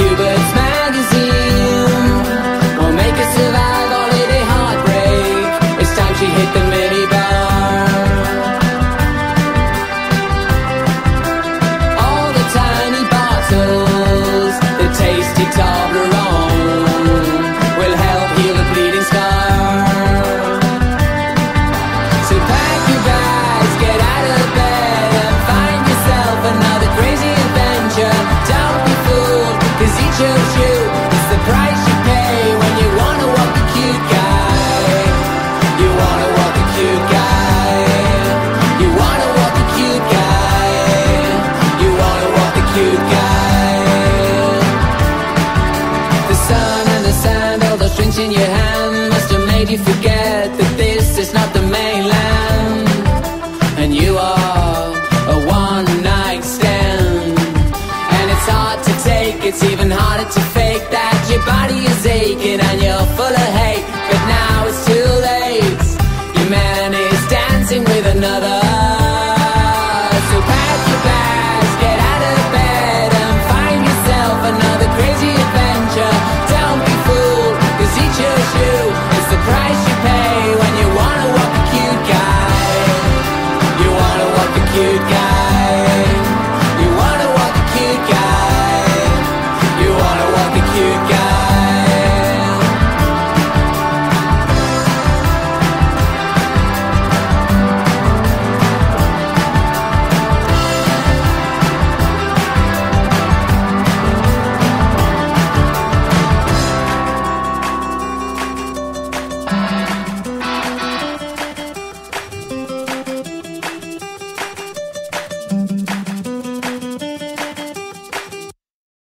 you, baby. in your hand must have made you forget that this is not the mainland. And you are a one night stand. And it's hard to take, it's even harder to good guy.